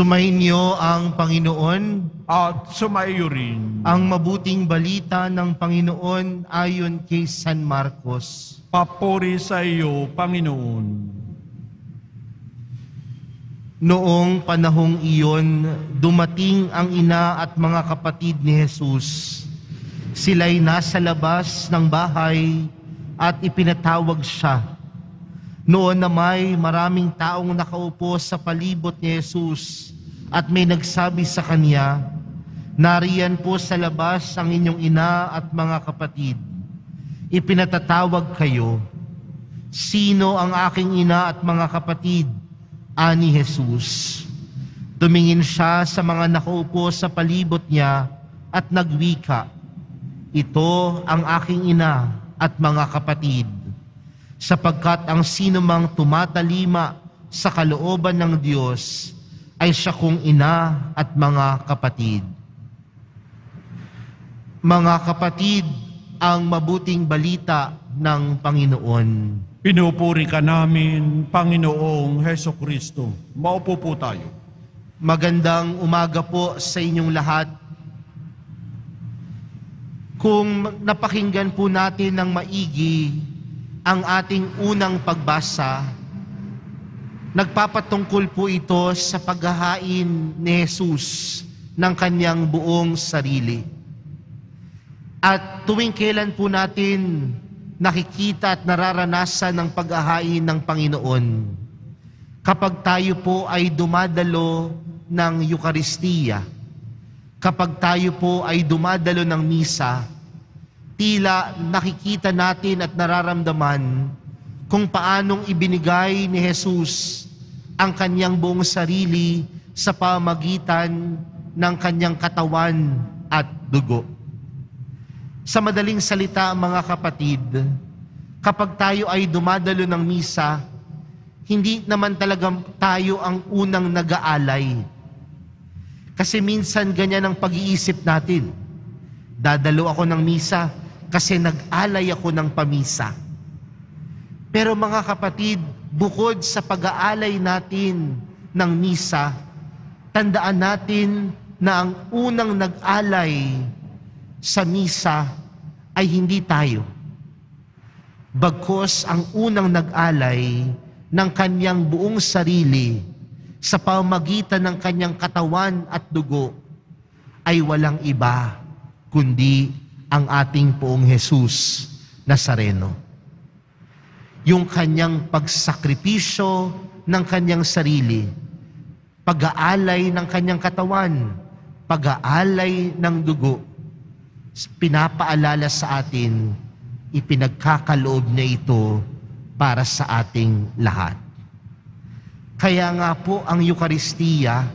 Sumainyo ang Panginoon, at sumaiyo rin. ang mabuting balita ng Panginoon ayon kay San Marcos. Papuri sa iyo, Panginoon. Noong panahong iyon, dumating ang ina at mga kapatid ni Jesus. Sila'y nasa labas ng bahay at ipinatawag siya. Noon na may maraming taong nakaupo sa palibot ni Jesus at may nagsabi sa kanya, Nariyan po sa labas ang inyong ina at mga kapatid. Ipinatatawag kayo. Sino ang aking ina at mga kapatid? Ani Jesus. Tumingin siya sa mga nakaupo sa palibot niya at nagwika, Ito ang aking ina at mga kapatid sapagkat ang sinumang tumatalima sa kalooban ng Diyos ay siya kong ina at mga kapatid. Mga kapatid, ang mabuting balita ng Panginoon. Pinupuri ka namin, Panginoong Heso Kristo. Maupo po tayo. Magandang umaga po sa inyong lahat. Kung napakinggan po natin ng maigi ang ating unang pagbasa, nagpapatungkol po ito sa paghahain ni Jesus ng kanyang buong sarili. At tuwing kailan po natin nakikita at nararanasan ng paghahain ng Panginoon, kapag tayo po ay dumadalo ng Eukaristiya, kapag tayo po ay dumadalo ng misa, tila nakikita natin at nararamdaman kung paanong ibinigay ni Jesus ang kanyang buong sarili sa pamagitan ng kanyang katawan at dugo. Sa madaling salita, mga kapatid, kapag tayo ay dumadalo ng misa, hindi naman talaga tayo ang unang nag-aalay. Kasi minsan ganyan ang pag-iisip natin. Dadalo ako ng misa kasi nag-alay ako ng pamisa. Pero mga kapatid, bukod sa pag-aalay natin ng misa, tandaan natin na ang unang nag-alay sa misa ay hindi tayo. Bagkos ang unang nag-alay ng kanyang buong sarili sa pamagitan ng kanyang katawan at dugo ay walang iba kundi ang ating poong Jesus Nazareno. Yung kanyang pagsakripisyo ng kanyang sarili, pag-aalay ng kanyang katawan, pag-aalay ng dugo, pinapaalala sa atin, ipinagkakaloob niya ito para sa ating lahat. Kaya nga po ang Eukaristiya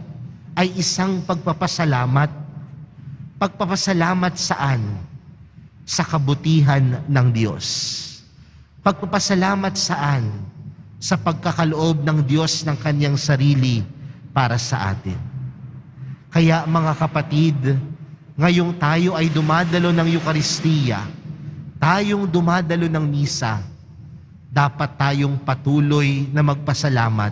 ay isang pagpapasalamat. Pagpapasalamat saan? Sa kabutihan ng Diyos. Pagpapasalamat saan? Sa pagkakaloob ng Diyos ng kanyang sarili para sa atin. Kaya mga kapatid, ngayong tayo ay dumadalo ng Eukaristiya, tayong dumadalo ng misa, dapat tayong patuloy na magpasalamat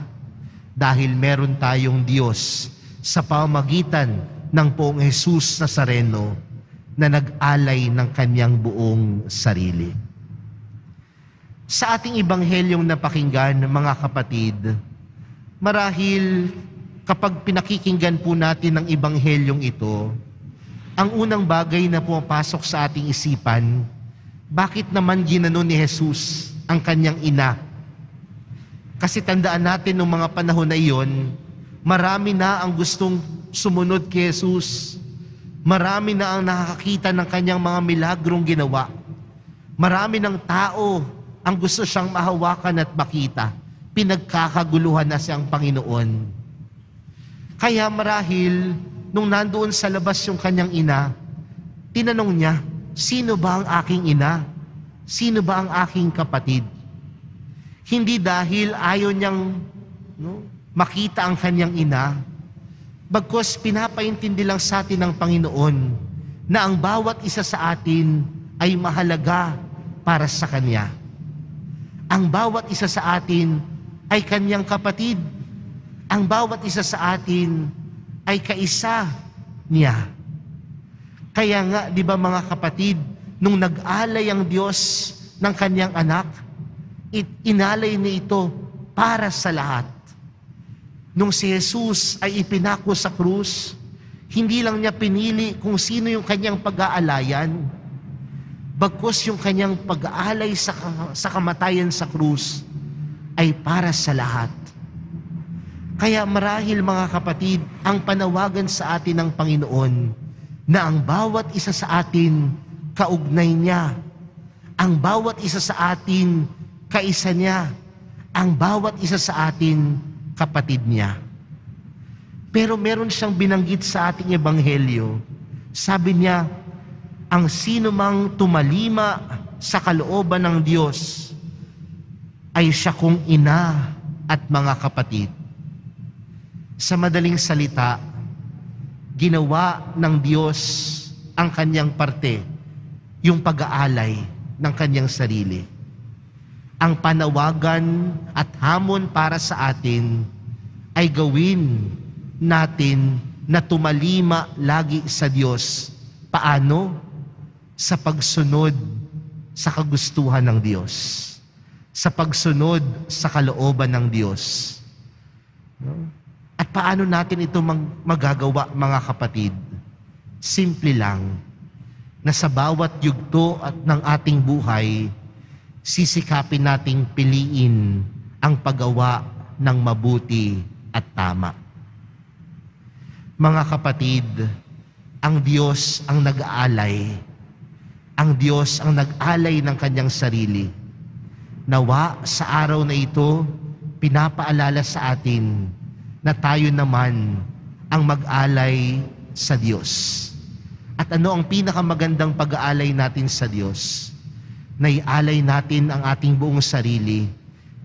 dahil meron tayong Diyos sa pamagitan ng poong Jesus Nazareno na nag-alay ng kanyang buong sarili. Sa ating ibanghelyong napakinggan, mga kapatid, marahil kapag pinakikinggan po natin ang ibanghelyong ito, ang unang bagay na pumapasok sa ating isipan, bakit naman ginano ni Jesus ang kanyang ina kasi tandaan natin noong mga panahon na iyon, marami na ang gustong sumunod kay Jesus. Marami na ang nakakakita ng kanyang mga milagrong ginawa. Marami ng tao ang gusto siyang mahawakan at makita. Pinagkakaguluhan na siyang Panginoon. Kaya marahil, nung nandoon sa labas yung kanyang ina, tinanong niya, sino ba ang aking ina? sino ba ang aking kapatid? Hindi dahil ayaw niyang no, makita ang kanyang ina, bagkos pinapaintindi lang sa atin ng Panginoon na ang bawat isa sa atin ay mahalaga para sa Kanya. Ang bawat isa sa atin ay kanyang kapatid. Ang bawat isa sa atin ay kaisa niya. Kaya nga, di ba mga kapatid, nung nag-alay ang Diyos ng kanyang anak, it, inalay niya ito para sa lahat. Nung si Jesus ay ipinako sa krus, hindi lang niya pinili kung sino yung kanyang pag-aalayan, bagkus yung kanyang pag-aalay sa, sa kamatayan sa krus ay para sa lahat. Kaya marahil mga kapatid, ang panawagan sa atin ng Panginoon na ang bawat isa sa atin kaugnay niya. Ang bawat isa sa atin kaisa niya. Ang bawat isa sa atin kapatid niya. Pero meron siyang binanggit sa ating ebanghelyo. Sabi niya, ang sino mang tumalima sa kalooban ng Diyos ay siya kong ina at mga kapatid. Sa madaling salita, ginawa ng Diyos ang kanyang parte, yung pag-aalay ng kanyang sarili. Ang panawagan at hamon para sa atin ay gawin natin na tumalima lagi sa Diyos. Paano? Sa pagsunod sa kagustuhan ng Diyos. Sa pagsunod sa kalooban ng Diyos. No? At paano natin ito mag- magagawa, mga kapatid? Simple lang, na sa bawat yugto at ng ating buhay, sisikapin nating piliin ang paggawa ng mabuti at tama. Mga kapatid, ang Diyos ang nag-aalay. Ang Diyos ang nag-alay ng kanyang sarili. Nawa sa araw na ito, pinapaalala sa atin na tayo naman ang mag-alay sa Diyos. At ano ang pinakamagandang pag-aalay natin sa Diyos? Na ialay natin ang ating buong sarili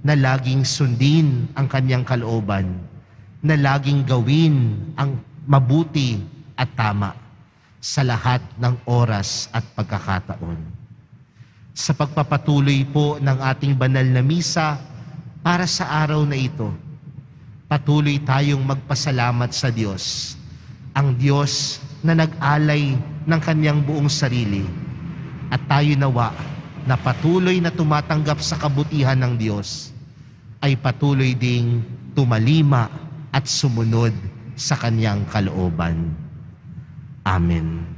na laging sundin ang kanyang kalooban, na laging gawin ang mabuti at tama sa lahat ng oras at pagkakataon. Sa pagpapatuloy po ng ating banal na misa para sa araw na ito, patuloy tayong magpasalamat sa Diyos. Ang Diyos na nag-alay ng kanyang buong sarili. At tayo nawa na patuloy na tumatanggap sa kabutihan ng Diyos ay patuloy ding tumalima at sumunod sa kanyang kalooban. Amen.